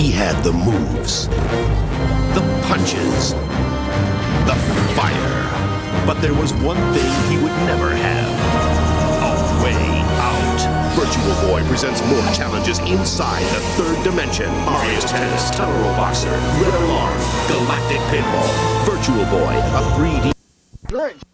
He had the moves, the punches, the fire. But there was one thing he would never have a way out. Virtual Boy presents more challenges inside the third dimension. Mario Tennis, Teleroboxer, Red Alarm, Galactic Pinball. Virtual Boy, a 3D.